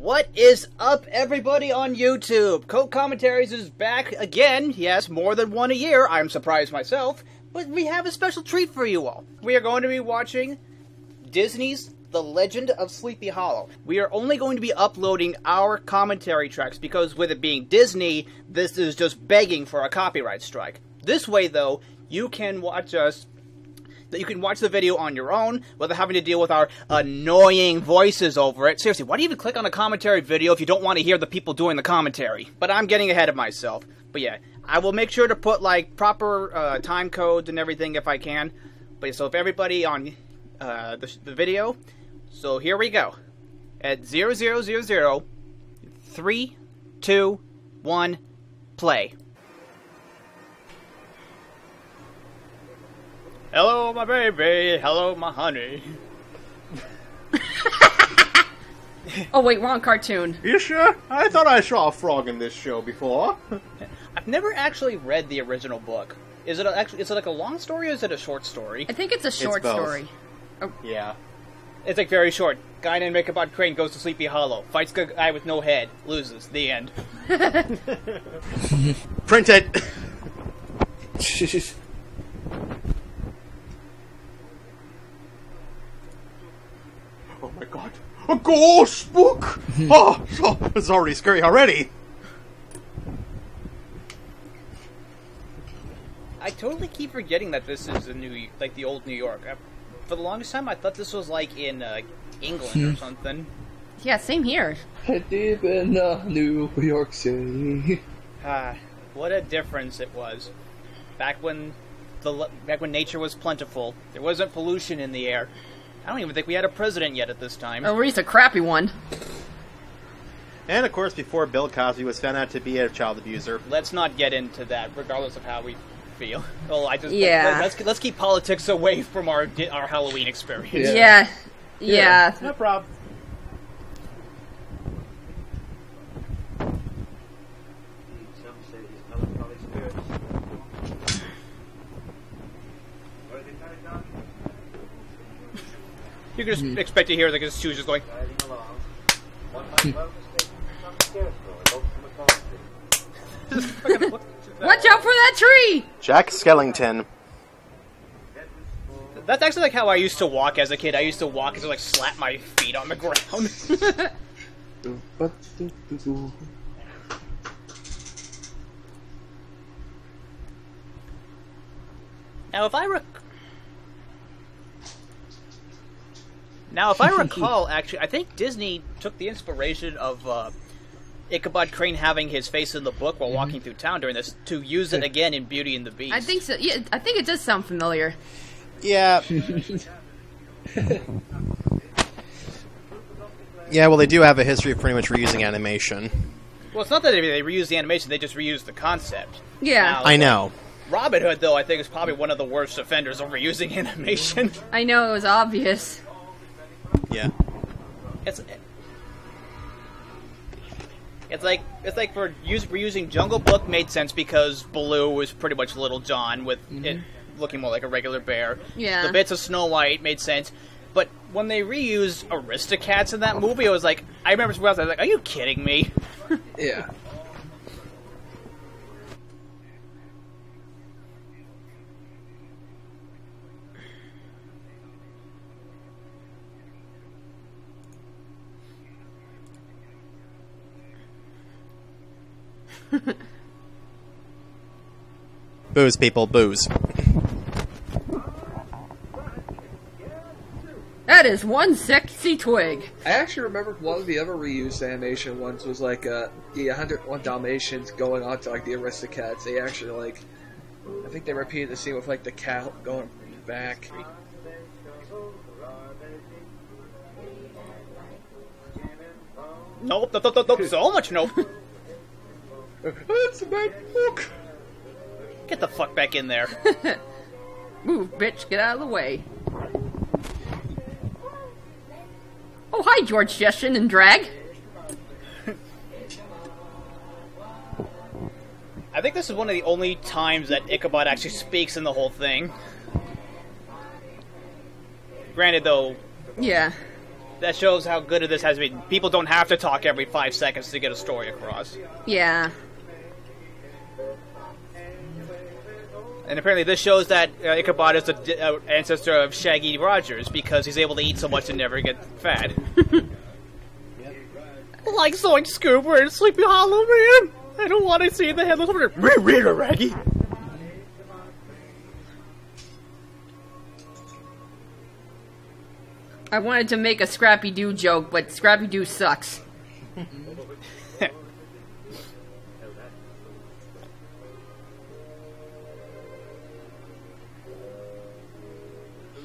What is up, everybody on YouTube? Coke Commentaries is back again. Yes, more than one a year. I'm surprised myself. But we have a special treat for you all. We are going to be watching Disney's The Legend of Sleepy Hollow. We are only going to be uploading our commentary tracks because, with it being Disney, this is just begging for a copyright strike. This way, though, you can watch us that you can watch the video on your own without having to deal with our annoying voices over it. Seriously, why do you even click on a commentary video if you don't want to hear the people doing the commentary? But I'm getting ahead of myself. But yeah, I will make sure to put like proper uh, time codes and everything if I can. But so if everybody on uh, the, the video, so here we go. At 0000, 3, 2, 1, play. Hello, my baby. Hello, my honey. Oh wait, wrong cartoon. You sure? I thought I saw a frog in this show before. I've never actually read the original book. Is it a, actually? Is it like a long story or is it a short story? I think it's a short both. story. Oh. yeah. It's like very short. Guy named Ichabod Crane goes to Sleepy Hollow, fights a guy with no head, loses. The end. Print it! My god. A ghost book! oh, oh, it's already scary already. I totally keep forgetting that this is the new, like the old New York. I, for the longest time, I thought this was like in uh, England or something. Yeah, same here. Deep in uh, New York City. Ah, what a difference it was. Back when the back when nature was plentiful, there wasn't pollution in the air. I don't even think we had a president yet at this time. Or at least a crappy one. And of course, before Bill Cosby was found out to be a child abuser. Let's not get into that, regardless of how we feel. Well, I just Yeah. Let's let's keep politics away from our our Halloween experience. Yeah. Yeah. Yeah. No problem. Some cities melancholy spirits. Where they kind of gone? You can just mm. expect to hear like his shoes just going. Gliding along. One might well mistake some scarecrow or ghost from a coffin. Watch out for that tree! Jack Skellington. Head was full. That's actually like how I used to walk as a kid. I used to walk and just like slap my feet on the ground. now, if I rec- now if I recall, actually, I think Disney took the inspiration of uh, Ichabod Crane having his face in the book while walking through town during this to use it again in Beauty and the Beast. I think so. Yeah, I think it does sound familiar. Yeah. yeah, well, they do have a history of pretty much reusing animation. Well, it's not that they they reused the animation; they just reused the concept. Yeah. Now, I know. Robin Hood, though, I think is probably one of the worst offenders of reusing animation. I know it was obvious. Yeah. It's it's like it's like for use, reusing Jungle Book made sense because Baloo was pretty much Little John with mm-hmm. it looking more like a regular bear. Yeah. The bits of Snow White made sense, but when they reused Aristocats in that movie, I was like, I remember I was like, "Are you kidding me?" Yeah. Booze, people, booze. That is one sexy twig. I actually remember one of the other reused animation ones was like uh, the 101 Dalmatians going on to like the Aristocats. They actually like, I think they repeated the scene with like the cat going back. Nope, nope, nope, nope, so much nope. That's a bad book. Get the fuck back in there. Move, bitch, get out of the way. Oh, hi, George Jetson and Drag. I think this is one of the only times that Ichabod actually speaks in the whole thing. Granted, though, Yeah. that shows how good of this has been. People don't have to talk every five seconds to get a story across. Yeah. And apparently, this shows that uh, Ichabod is the uh, ancestor of Shaggy Rogers because he's able to eat so much and never get fat. like Zoink Scooper and Sleepy Hollow Man. I don't want to see the headless horseman. Read, read, Raggy. I wanted to make a Scrappy Doo joke, but Scrappy Doo sucks.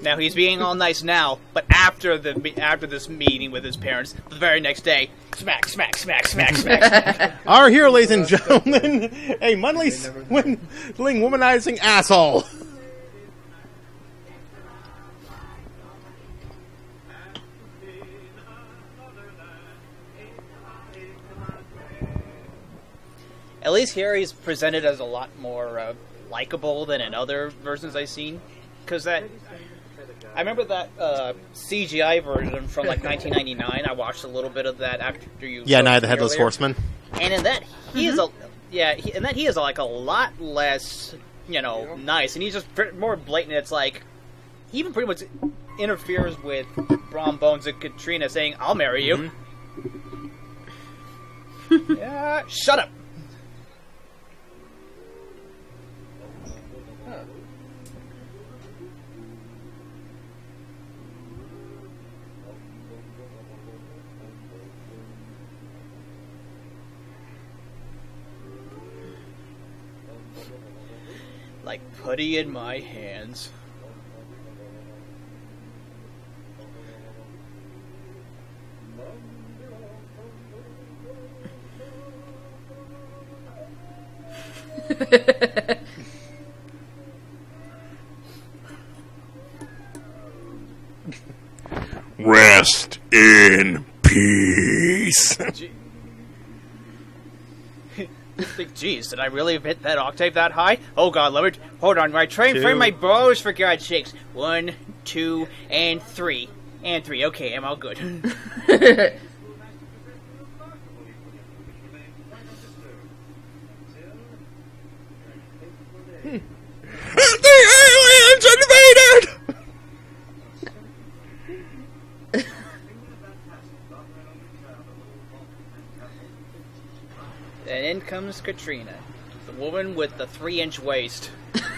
Now he's being all nice now, but after the after this meeting with his parents, the very next day, smack, smack, smack, smack, smack. smack. Are here, ladies and gentlemen, a monthly swindling, womanizing asshole. At least here he's presented as a lot more uh, likable than in other versions I've seen. Because that. I remember that uh, CGI version from like 1999. I watched a little bit of that after you. Yeah, showed Night it the Headless earlier. Horseman. And in that, he is a. Yeah, he, and that he is like a lot less, you know, nice. And he's just pr- more blatant. It's like. He even pretty much interferes with Brom Bones and Katrina saying, I'll marry you. yeah, shut up. Like putty in my hands. Rest in Think, did I really hit that octave that high? Oh god, let me hold on. Right, train Two. frame my bows for God's sakes. One, two, and three, and three. Okay, I'm all good. the aliens invaded! and in comes Katrina, the woman with the three-inch waist.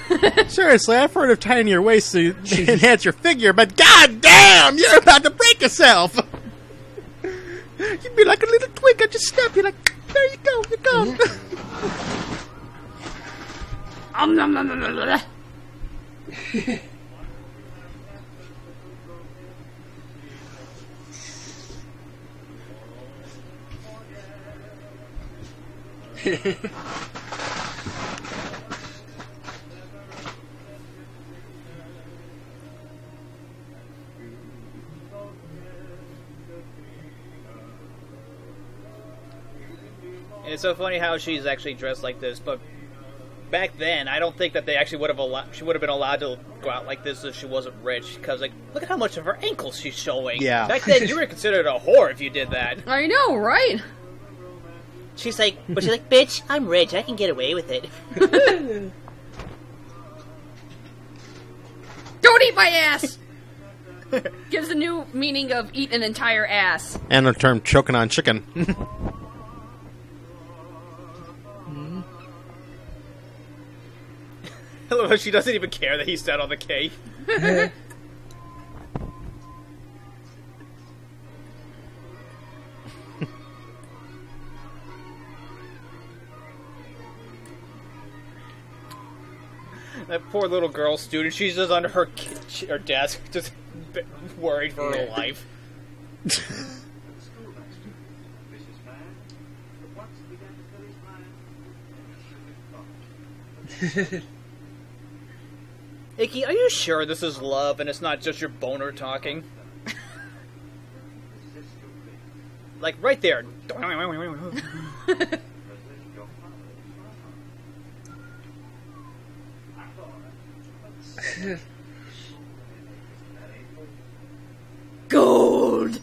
Seriously, I've heard of tying your waist to enhance your figure, but god damn, you're about to break yourself! You'd be like a little twig, I just snap you like, there you go, you're gone. Um, nom, nom, nom, nom, nom. It's so funny how she's actually dressed like this, but back then, I don't think that they actually would have allowed. She would have been allowed to go out like this if she wasn't rich. Because like, look at how much of her ankles she's showing. Yeah. Back then, you were considered a whore if you did that. I know, right? She's like, but she's like, bitch, I'm rich. I can get away with it. Don't eat my ass! Gives a new meaning of eat an entire ass. and the term choking on chicken. I love she doesn't even care that he sat on the K. that poor little girl student, she's just under her ki- her desk, just worried for her life. Icky, are you sure this is love and it's not just your boner talking? like right there. Gold.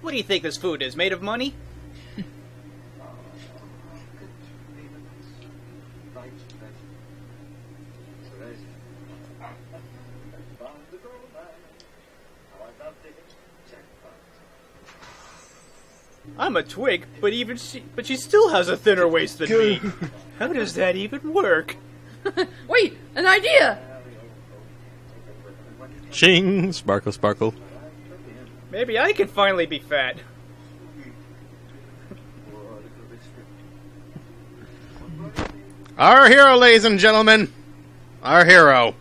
What do you think this food is? Made of money? I'm a twig, but even she, but she still has a thinner waist than me. How does that even work? Wait, an idea. Ching! Sparkle, sparkle. Maybe I can finally be fat. Our hero, ladies and gentlemen. Our hero.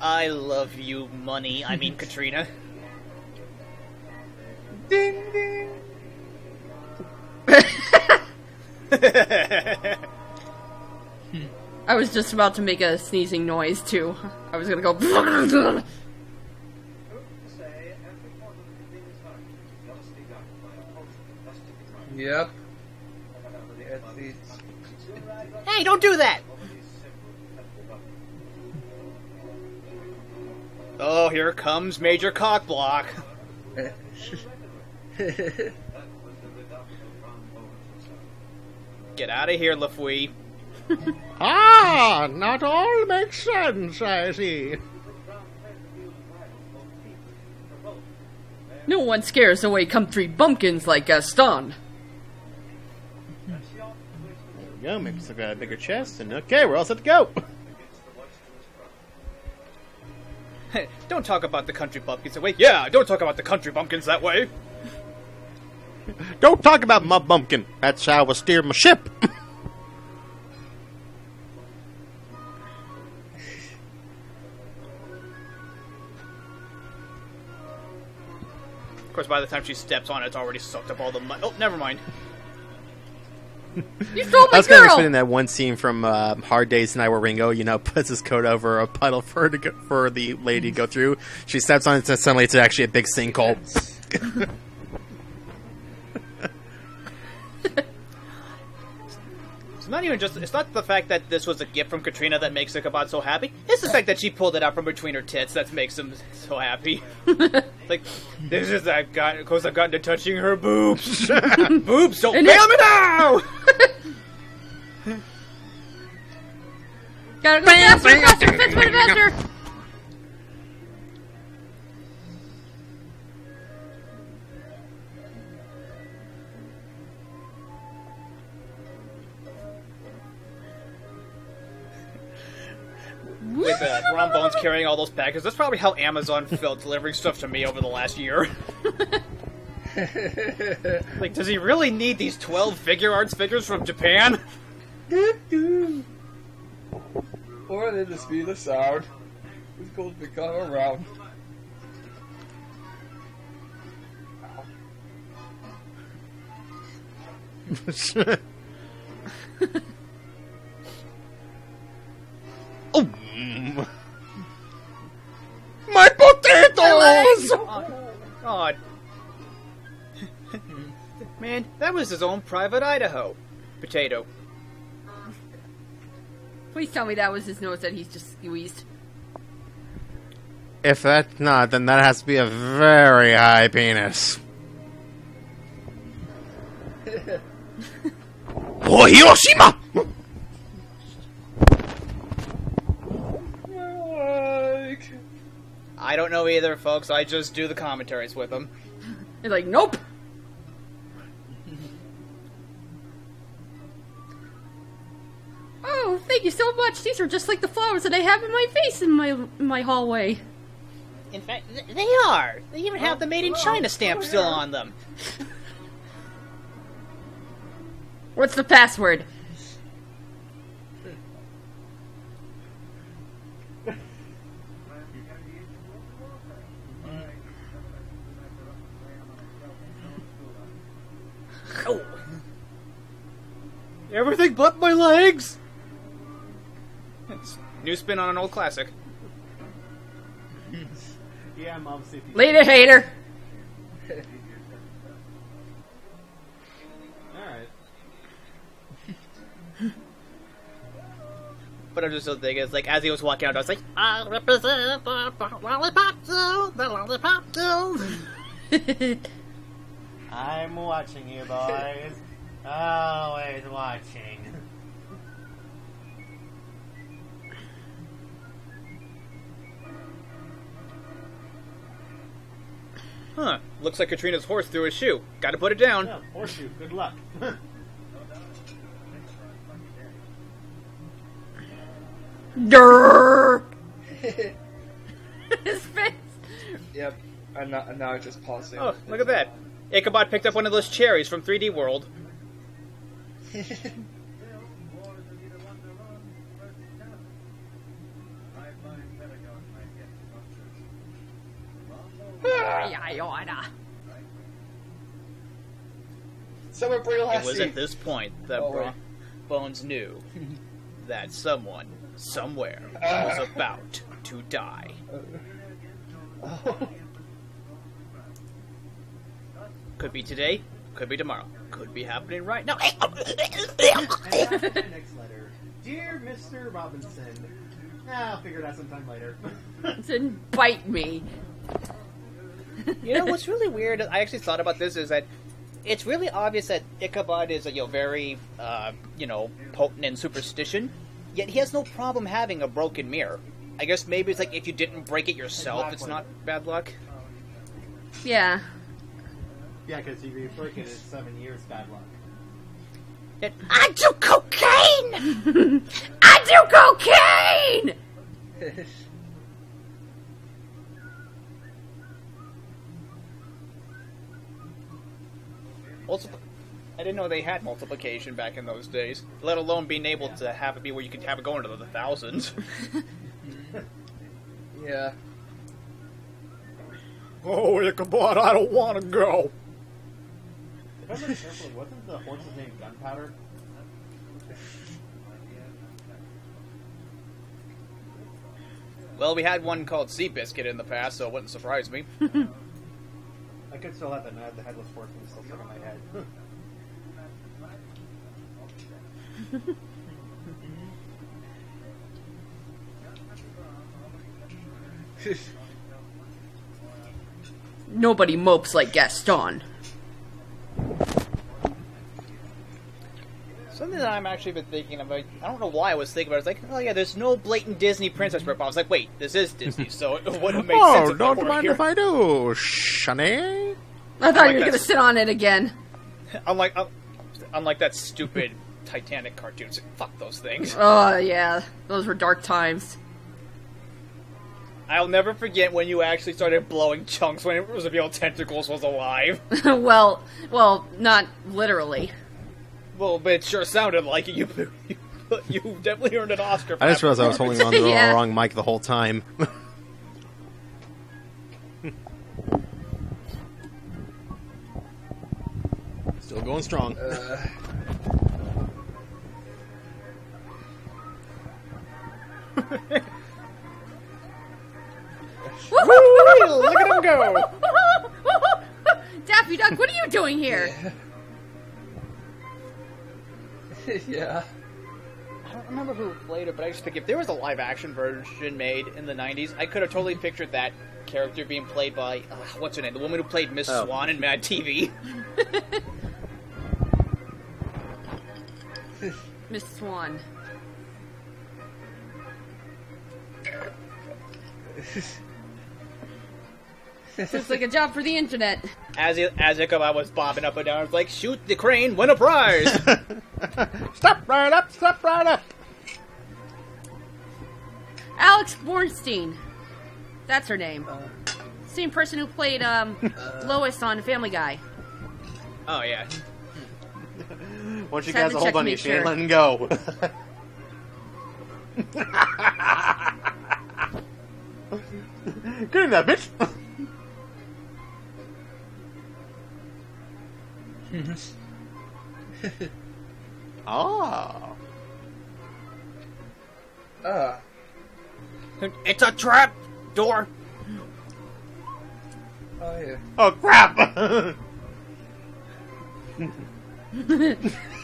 I love you, money. I mean, Katrina. Ding ding. I was just about to make a sneezing noise too. I was gonna go. Oh, yep. Hey, don't do that! Oh, here comes Major Cockblock. Get out of here, LeFou. Ah, not all makes sense, I see. no one scares away country bumpkins like Gaston. There we go. Makes us a bigger chest, and okay, we're all set to go. don't talk about the country bumpkins that way. Yeah, don't talk about the country bumpkins that way. Don't talk about my bumpkin. That's how I steer my ship. Of course, by the time she steps on it, it's already sucked up all the mud. Oh, never mind. You stole I was kind of girl. explaining that one scene from uh, Hard Days Night where Ringo, you know, puts his coat over a puddle for her to go, for the lady to go through. She steps on it, and suddenly it's actually a big sinkhole. not even just. It's not the fact that this was a gift from Katrina that makes Ichabod so happy. It's the fact that she pulled it out from between her tits that makes him so happy. like, this is that got. Course, I've gotten to touching her boobs. boobs, don't And fail it- me now! Gotta go faster, faster, faster, faster, faster. With uh, Brom Bones carrying all those packages, that's probably how Amazon felt delivering stuff to me over the last year. like, does he really need these 12 figure arts figures from Japan? or they just be the sound. It's cool to become around. Man, that was his own private Idaho. Potato. Please tell me that was his nose that he's just squeezed. If that's not, then that has to be a very high penis. oh, Hiroshima! I don't know either, folks. I just do the commentaries with him. He's like, nope. Oh, thank you so much. These are just like the flowers that I have in my face in my in my hallway. In fact, th they are. They even have the Made in China stamp still on them. What's the password? Everything but my legs! It's new spin on an old classic. Yeah, mom, see if you. Later, hater. Alright. But I'm just so thinking, it's like as he was walking out, I was like, I represent the lollipop zone, the lollipop zone. I'm watching you, boys. Always watching. Huh? Looks like Katrina's horse threw his shoe. Got to put it down. Yeah, horseshoe. Good luck. Durr. His face. Yep. And now, and now it's just pausing. Oh, look at that. Ichabod picked up one of those cherries from 3D World. Yeah, Yoda. Someone bring It was at this point that Oh, Bro- Bones knew that someone, somewhere, was Ah. about to die. Could be today, could be tomorrow, could be happening right now. and my next letter. Dear Mr. Robinson. Nah, I'll figure it out sometime later. Didn't bite me. You know what's really weird? I actually thought about this is that it's really obvious that Ichabod is a you know very uh, you know potent in superstition, yet he has no problem having a broken mirror. I guess maybe it's like if you didn't break it yourself, it's Exactly. not bad luck. Yeah. yeah, because if you break it, it's seven years bad luck. It, I do cocaine! I do cocaine! multipl- I didn't know they had multiplication back in those days. Let alone being able to have it be where you could have it go into the thousands. Yeah. Oh, Ichabod, I don't want to go. If I remember carefully, wasn't the horse's name Gunpowder? well, we had one called Seabiscuit in the past, so it wouldn't surprise me. I could still have the, the headless horseman still stuck in my head. Nobody mopes like Gaston. Something that I'm actually been thinking about. I don't know why I was thinking about. it. It's like, oh yeah, there's no blatant Disney princess ripoff. I was like, wait, this is Disney, so it would have made oh, sense. Oh, if don't they were mind here. if I do, Shanae. I thought like you were gonna sit on it again. Unlike, uh, unlike that stupid Titanic cartoons. Fuck those things. Oh yeah, those were dark times. I'll never forget when you actually started blowing chunks when it was revealed Tentacles was alive. well, well, not literally. well, but it sure sounded like it. You, you, you definitely earned an Oscar. For I just realized I was holding on to the Yeah. wrong mic the whole time. Still going strong. Uh, Woo! Look at him go! Daffy Duck, what are you doing here? yeah. I don't remember who played it, but I just think if there was a live action version made in the 90s, I could have totally pictured that character being played by, uh, what's her name? The woman who played Miss Oh. Swan in Mad TV. Miss Swan. Looks like a job for the internet. As, it, as Ichabod was bobbing up and down, it's like, shoot the crane, win a prize! stop right up, stop right up. Alex Borstein. That's her name. Same person who played um, Lois on Family Guy. oh, yeah. Once you Just had guys to hold check on to to your make she ain't sure. letting go. Get in that bitch. Ah. Ah. It's a trap door. Oh yeah. Oh crap!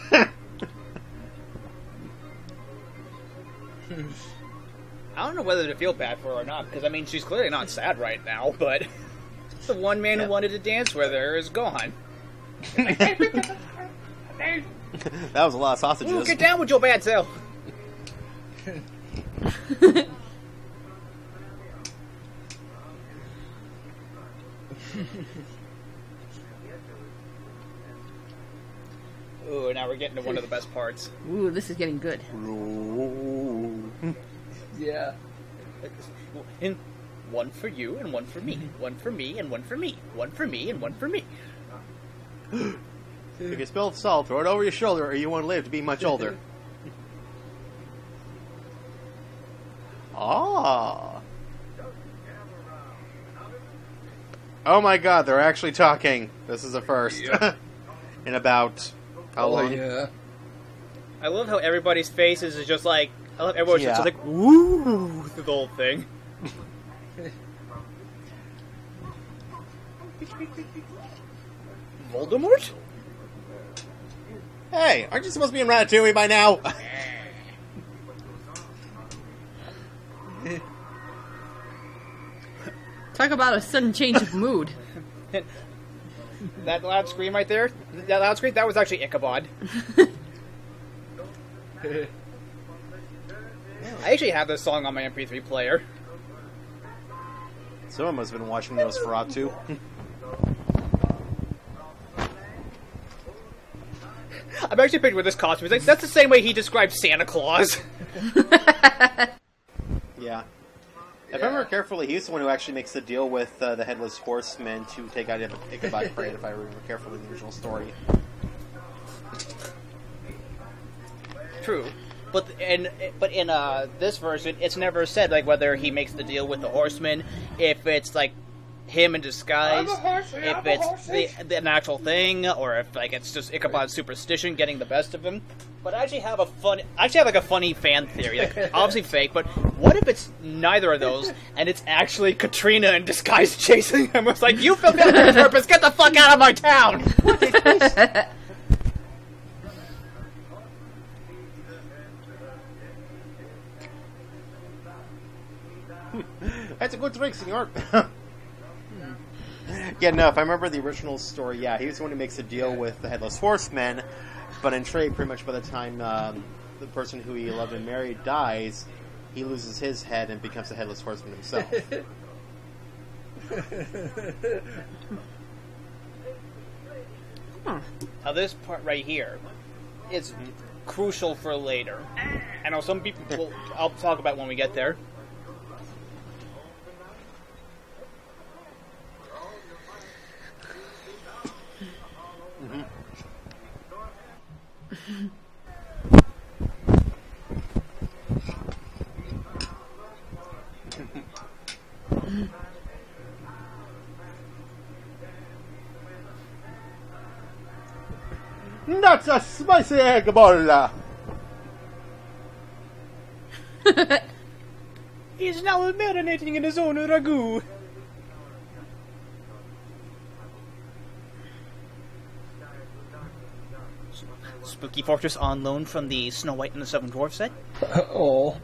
I don't know whether to feel bad for her or not, because I mean, she's clearly not sad right now, but the one man Yeah. who wanted to dance with her is gone. that was a lot of sausages. Ooh, get down with your bad self. Ooh, now we're getting to one of the best parts. Ooh, this is getting good. Yeah. In one for you and one for me. One for me and one for me. One for me and one for me. If you spill salt, throw it over your shoulder, or you won't live to be much older. ah. Oh my god, they're actually talking. This is a first. Yeah. In about how Oh long? yeah. I love how everybody's faces is just like I love everyone's just Yeah. like woo through the whole thing. Voldemort? Hey, aren't you supposed to be in Ratatouille by now? Talk about a sudden change of mood. That loud scream right there, that loud scream, that was actually Ichabod. I actually have this song on my MP3 player. Someone must have been watching Nosferatu. I'm actually picturing with this costume. It's like, that's the same way he describes Santa Claus. yeah. If I remember carefully, he's the one who actually makes the deal with uh, the Headless Horseman to take out Ichabod Crane, if I remember carefully the original story. True, but in but in uh, this version, it's never said like whether he makes the deal with the horseman, if it's like him in disguise, if it's the, the an actual thing, or if like it's just Ichabod's superstition getting the best of him. But I actually have a fun, I actually have like a funny fan theory, like obviously fake, but what if it's neither of those and it's actually Katrina in disguise chasing him? It's like you filmed that on purpose. Get the fuck out of my town. That's a good drink, senor. yeah, no, if I remember the original story, yeah, he was the one who makes a deal with the Headless Horseman, but in trade, pretty much by the time um, the person who he loved and married dies, he loses his head and becomes a Headless Horseman himself. Now this part right here is crucial for later. I know some people. Will, I'll talk about when we get there. That's a spicy egg ball! He's now marinating in his own ragu. Spooky Fortress on loan from the Snow White and the Seven Dwarfs eh? set. oh.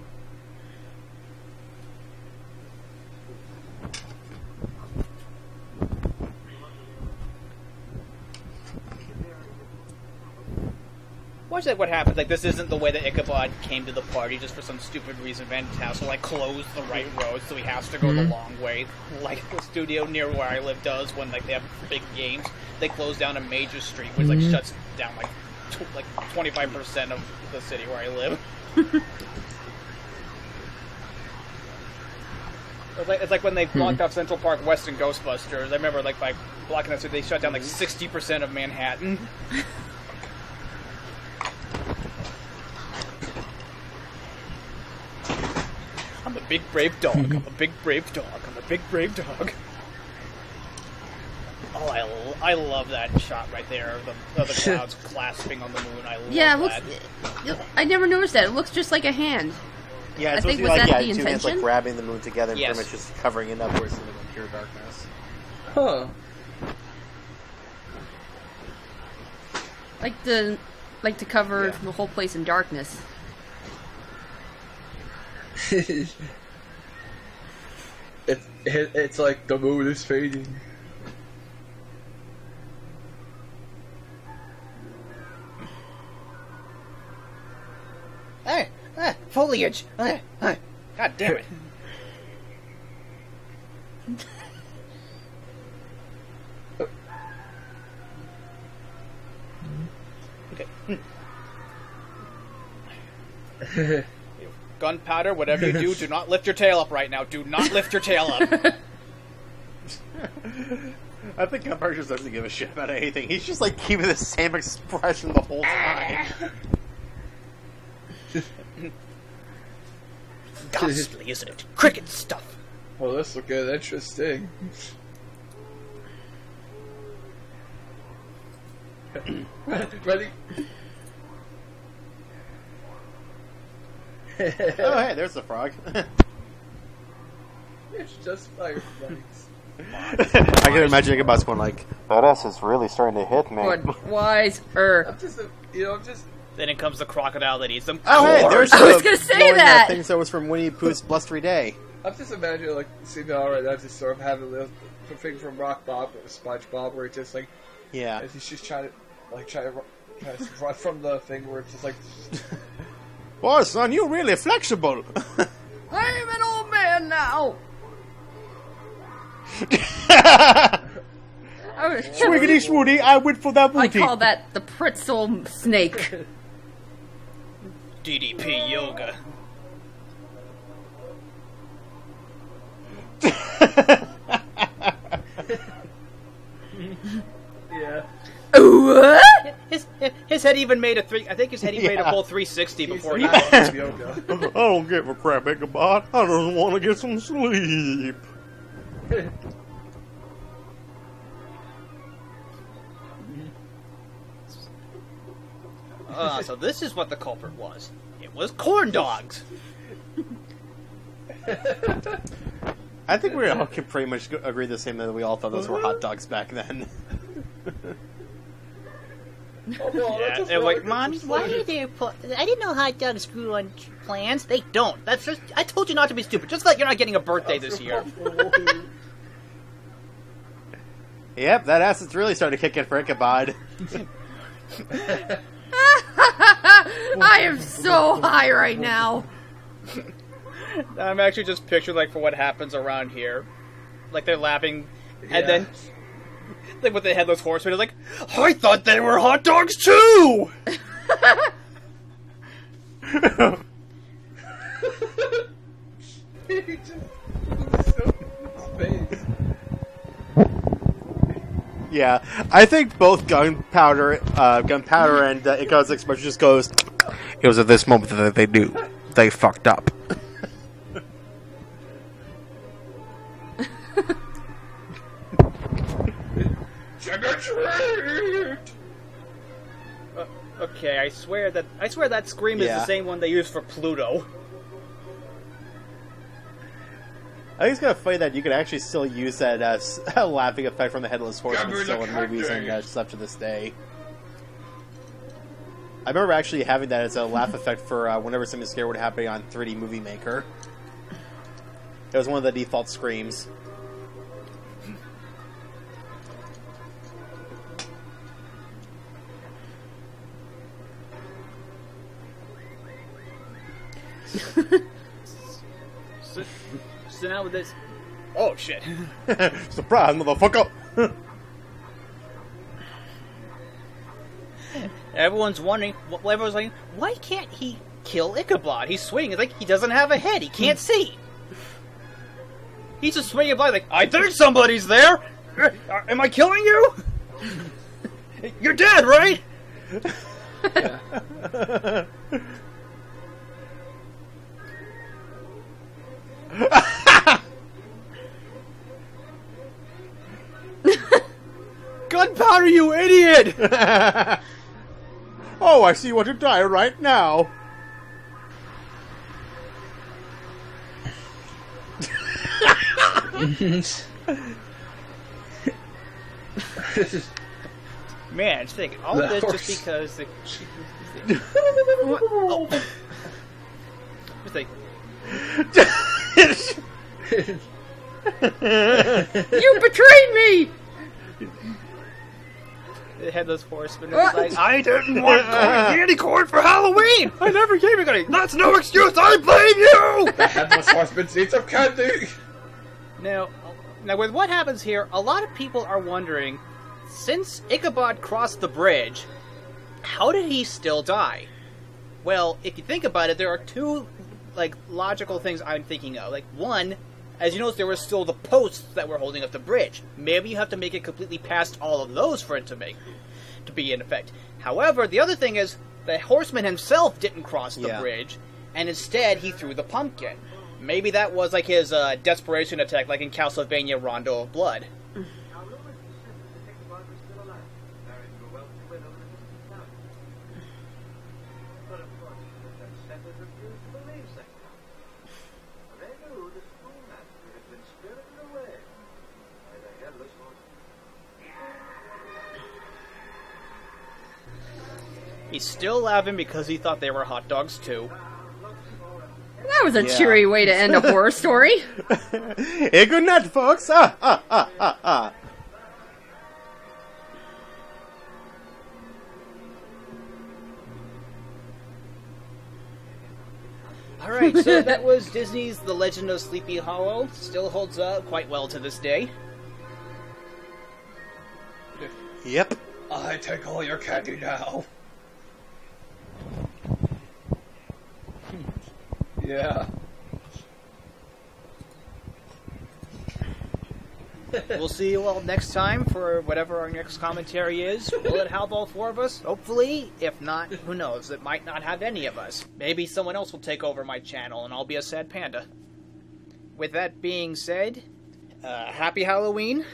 Watch like what happens. Like this isn't the way that Ichabod came to the party just for some stupid reason. Van Tassel like closed the right mm-hmm. road, so he has to go the mm-hmm. long way, like the studio near where I live does when like they have big games. They close down a major street, which like mm-hmm. shuts down like like twenty five percent of the city where I live. It's like, it's like when they hmm. blocked off Central Park West in Ghostbusters. I remember, like, by blocking that, street, they shut down like sixty percent of Manhattan. I'm a big brave dog. I'm a big brave dog. I'm a big brave dog. Oh, I, I love that shot right there of the, of the clouds clasping on the moon. I love Yeah, it that. looks. I never noticed that. It looks just like a hand. Yeah, it's supposed think to be was like that yeah, the two hands like grabbing the moon together and Yes. pretty much just covering it up where it's in the pure darkness. Huh. Like the, like to cover Yeah. the whole place in darkness. it, it, it's like the moon is fading. Hey, ah, foliage. God damn it. okay. Gunpowder, whatever you do, do not lift your tail up right now. Do not lift your tail up. I think Gunpowder just doesn't give a shit about anything. He's just like keeping the same expression the whole time. Ghastly, isn't it? Cricket stuff. Well, this will get interesting. Ready? oh, hey, there's the frog. It's just fireflies. I can imagine Ichabod's going like, "That ass is really starting to hit me." But wise er. I'm just, a, you know, I'm just. Then it comes the crocodile that eats them. Oh, hey, there's I was gonna say glowing, that. thing that was from Winnie the Pooh's Blustery Day. I'm just imagining like seeing all right. right now, just sort of having the the thing from Rock Bottom with SpongeBob, where it's just like Yeah. as he's just trying to like try to ru- try to run from the thing where it's just like Boy, son, you're really flexible. I'm an old man now. I was- Swiggity swoody, I went for that booty. I call that the pretzel snake. DDP yoga. yeah. what? His his head even made a three. I think his head even made a full 360 before he. He's yoga. I don't give a crap, Ichabod. I just want to get some sleep. Uh, so this is what the culprit was. It was corn dogs. I think we all can pretty much agree the same that we all thought those were hot dogs back then. Oh, no, Yeah, that's like, like- mommy, why are they put? I didn't know hot dogs grew on plants. They don't. That's just. I told you not to be stupid. Just like you're not getting a birthday this year. Yep, that acid's really starting to kick in for Ichabod. I am so high right now. I'm actually just picturing like for what happens around here, like they're laughing, Yeah. and then like with the headless horseman is like, I thought they were hot dogs too. Yeah, I think both gunpowder, uh, gunpowder, and uh, Ichabod's expression just goes. It was at this moment that they knew they fucked up. Okay, I swear that I swear that scream is Yeah. the same one they use for Pluto. I think it's kind of funny that you can actually still use that as a laughing effect from the headless horseman still in movies and uh, stuff to this day. I remember actually having that as a laugh effect for uh, whenever something scary would happen on 3D Movie Maker. It was one of the default screams. So, now with this, oh shit! Surprise, motherfucker! Everyone's wondering. Everyone's like, why can't he kill Ichabod? He's swinging it's like he doesn't have a head. He can't see. He's just swinging by like, I think somebody's there. Uh, Am I killing you? You're dead, right? Gunpowder, you idiot! oh, I see what you want to die right now. Man, just think, all The this horse. just because the. oh. Just think, You betrayed me! The headless horseman was like, I didn't want candy corn for Halloween! I never gave it any. That's no excuse, I blame you! The headless horseman seats of candy. Now, now with what happens here, a lot of people are wondering, since Ichabod crossed the bridge, how did he still die? Well, if you think about it, there are two like logical things I'm thinking of. Like one, as you notice, there were still the posts that were holding up the bridge. Maybe you have to make it completely past all of those for it to make to be in effect. However, the other thing is the horseman himself didn't cross the Yeah. bridge, and instead he threw the pumpkin. Maybe that was like his uh, desperation attack, like in Castlevania Rondo of Blood. He's still laughing because he thought they were hot dogs too. That was a Yeah. cheery way to end a horror story. hey, good night, folks. Ah, ah, ah, ah, ah. All right, so that was Disney's The Legend of Sleepy Hollow. Still holds up quite well to this day. Yep. I take all your candy now. Yeah. We'll see you all next time for whatever our next commentary is. Will it have all four of us? Hopefully. If not, who knows? It might not have any of us. Maybe someone else will take over my channel and I'll be a sad panda. With that being said, uh, happy Halloween.